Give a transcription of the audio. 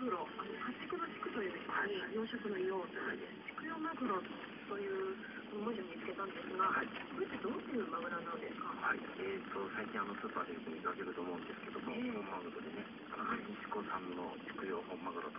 グロ、あの家畜の畜という字に養殖の養という畜養マグロという文字を見つけたんですが、はい。これってどういうマグロなんですか？はい、えー、と最近あのスーパーでよく見かけると思うんですけども、えー本マグロでね、あのメキシコ産の畜養本マグロ、